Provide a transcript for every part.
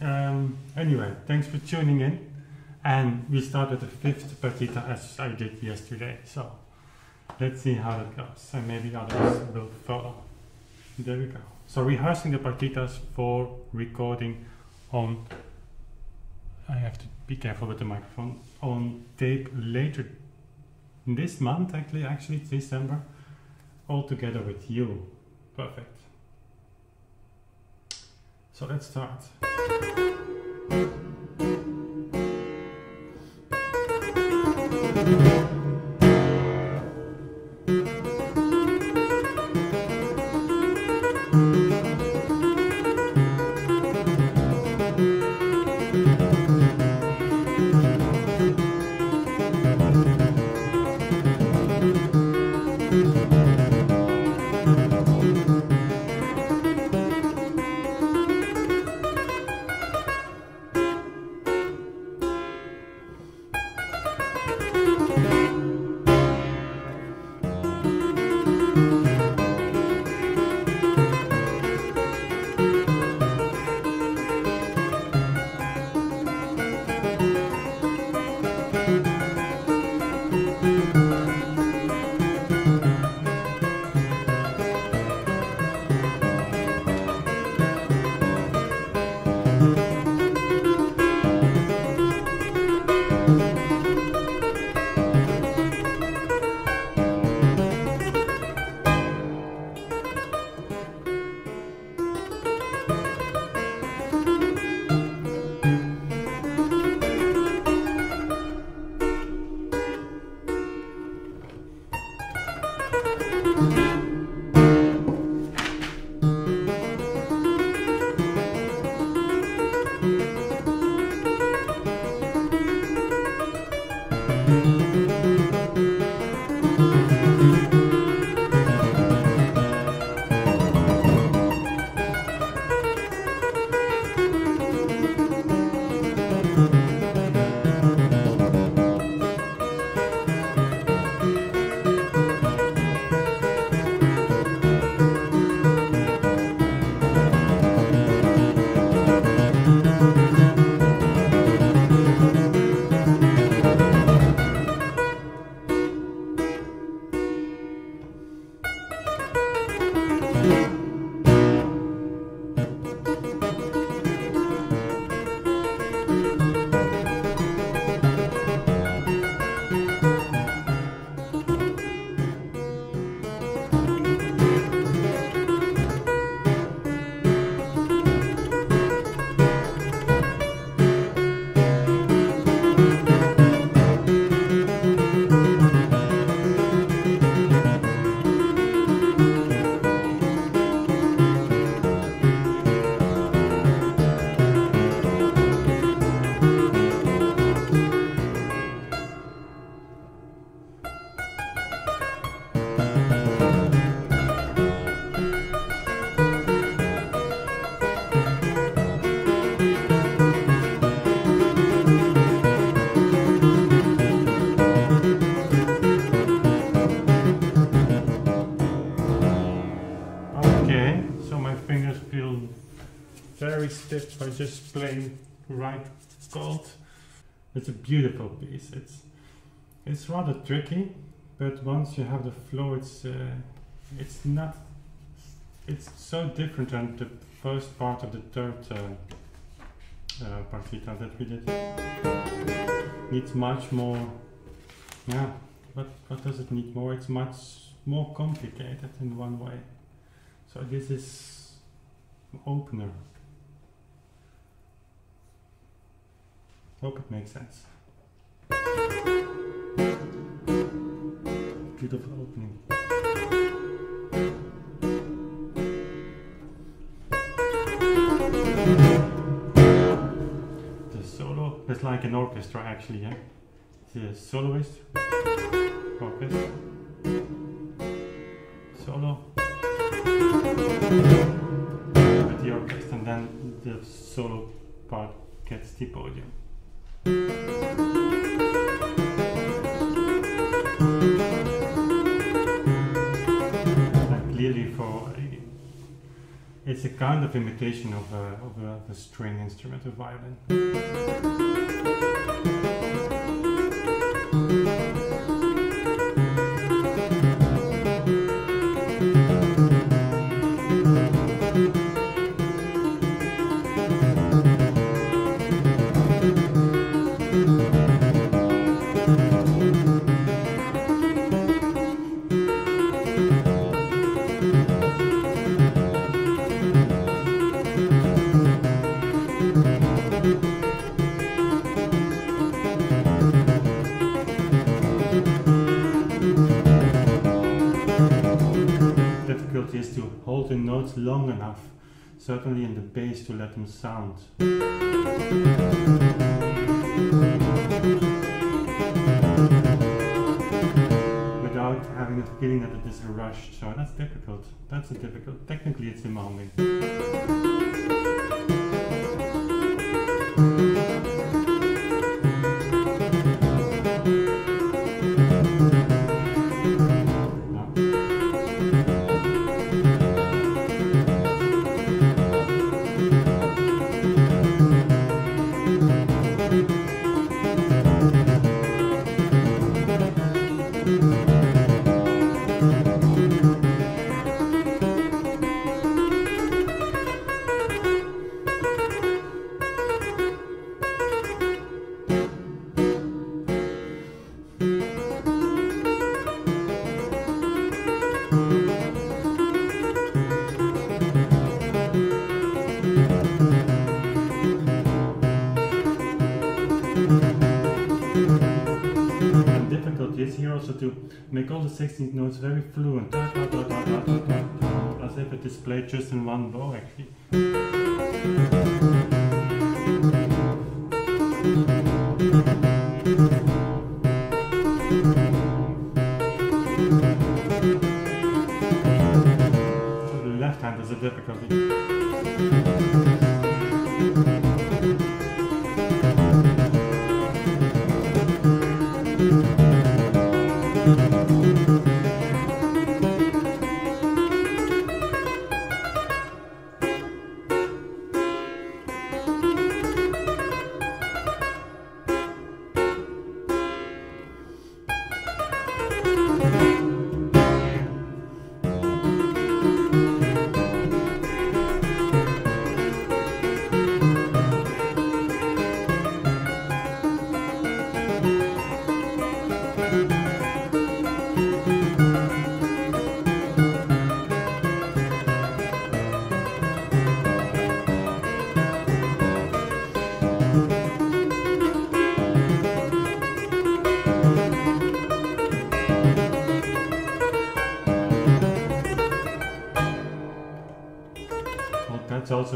Um, anyway, thanks for tuning in. And we start with the fifth partita as I did yesterday. So let's see how that goes. And maybe others will follow. There we go. So rehearsing the partitas for recording on, I have to be careful with the microphone, on tape later this month actually, actually December, all together with you. Perfect. So let's start. Feel very stiff by just playing right gold. It's a beautiful piece. It's it's rather tricky, but once you have the flow, it's uh, it's not. It's so different than the first part of the third uh, uh, partita that we did. Needs much more. Yeah, what what does it need more? It's much more complicated in one way. So this is opener. Hope it makes sense. Beautiful opening. The solo is like an orchestra actually, yeah? The soloist, orchestra, solo, the solo part gets the podium. Like clearly for it's a kind of imitation of a, of a, of a string instrument, a violin. Notes long enough, certainly in the bass, to let them sound. Without having the feeling that it is rushed, so that's difficult. That's a difficult. Technically, it's demanding. also to make all the 16th notes very fluent, as if it is played just in one bow actually.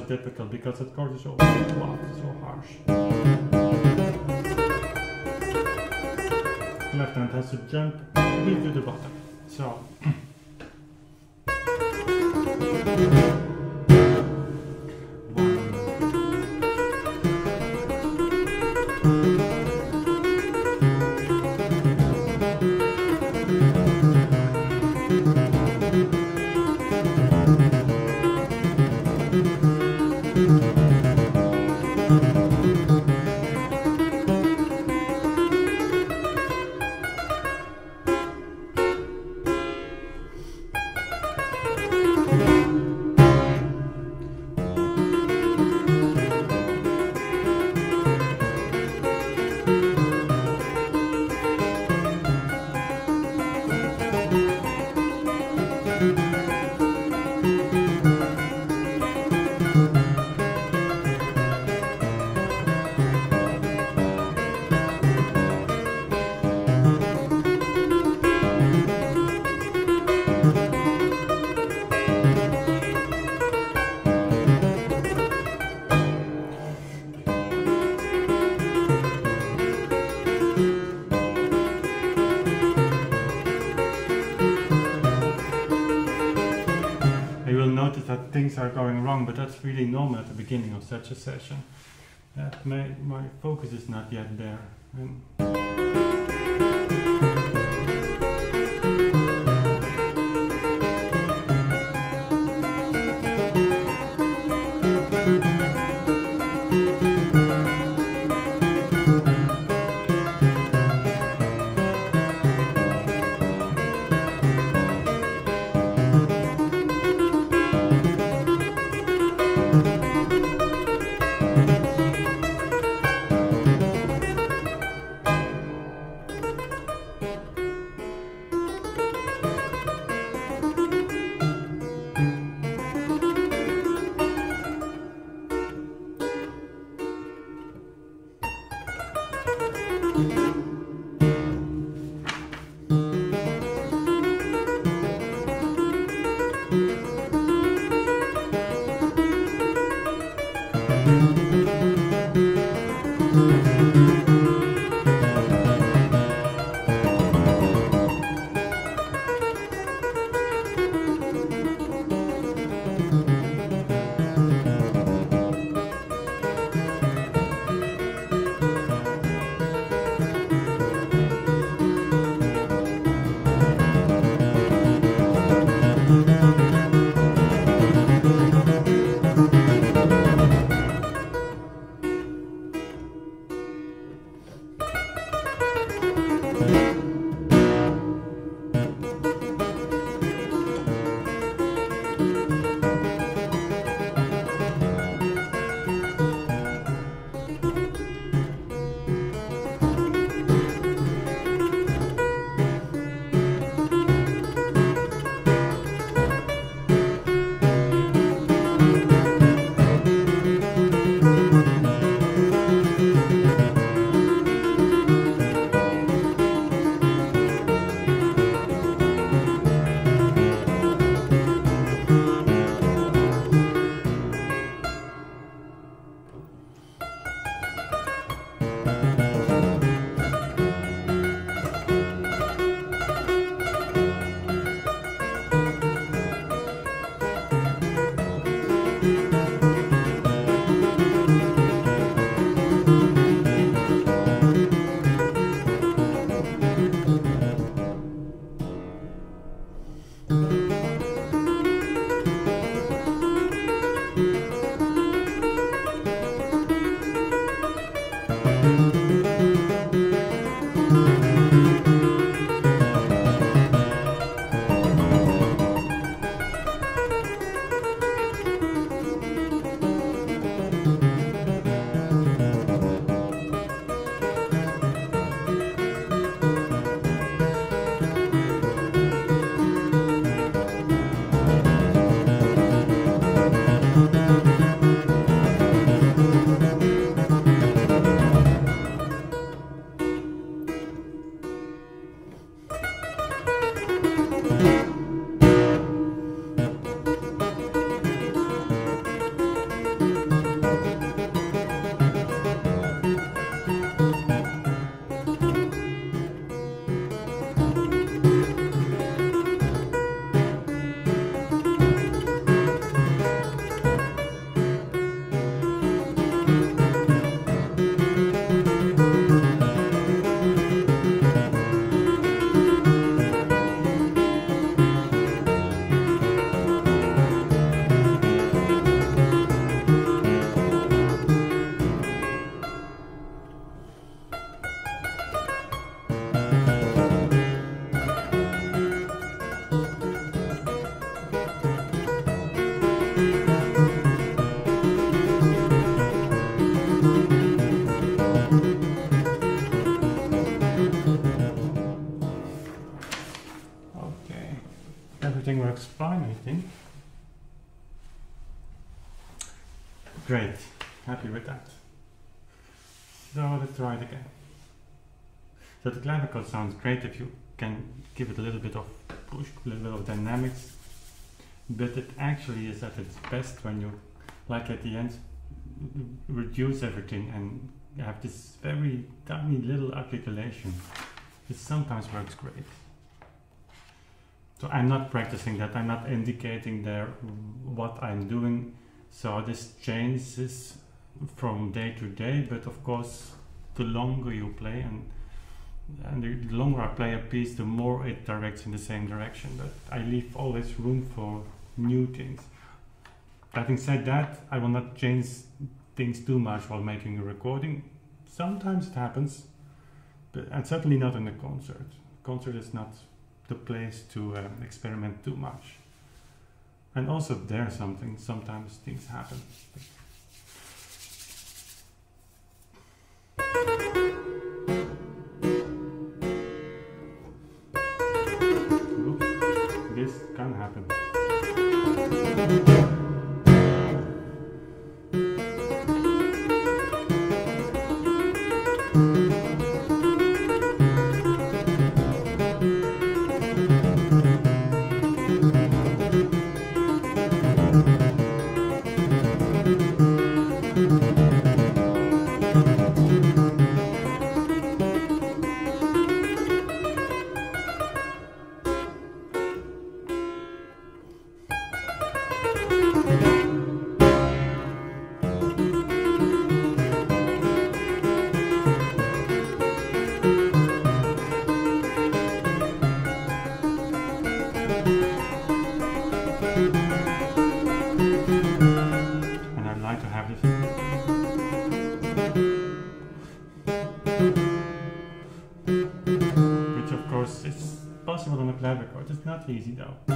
Difficult because that chord is so wow, so harsh. Left hand has to jump really to the bottom. Things are going wrong, but that's really normal at the beginning of such a session. That my, my focus is not yet there. And I think. Great, happy with that. So let's try it again. So the clavichord sounds great if you can give it a little bit of push, a little bit of dynamics, but it actually is at its best when you, like at the end, reduce everything and have this very tiny little articulation. It sometimes works great. So I'm not practicing that. I'm not indicating there what I'm doing. So this changes from day to day, but of course, the longer you play and and the longer I play a piece, the more it directs in the same direction. But I leave always room for new things. Having said that, I will not change things too much while making a recording. Sometimes it happens, but and certainly not in a concert. Concert is not the place to um, experiment too much. And also there something, sometimes things happen. Easy though.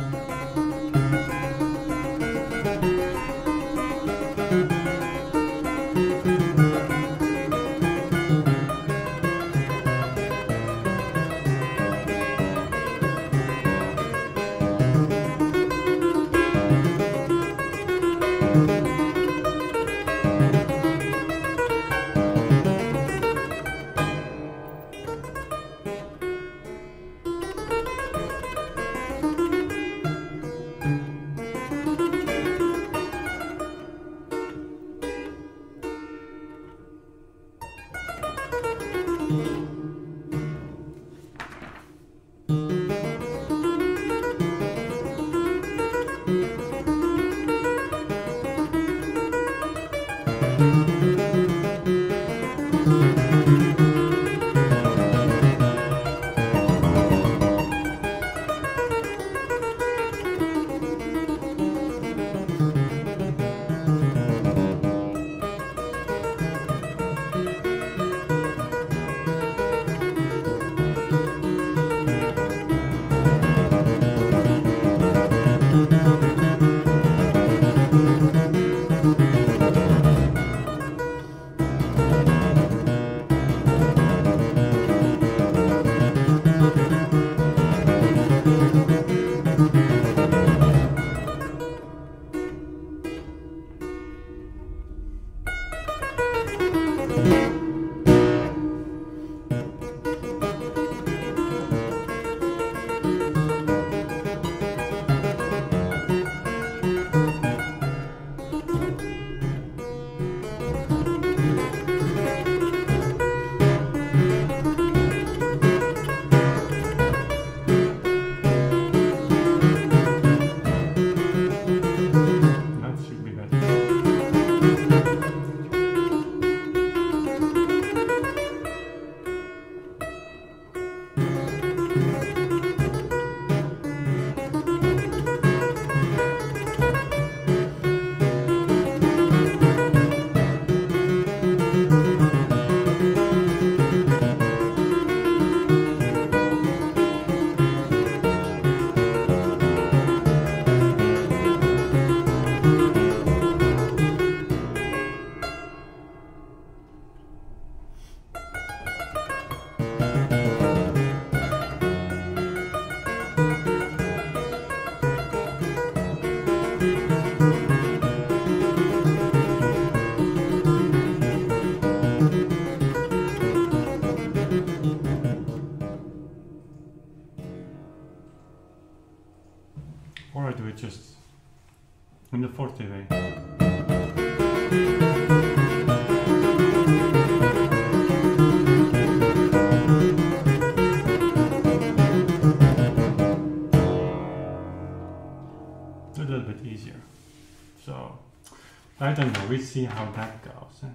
We see how that goes.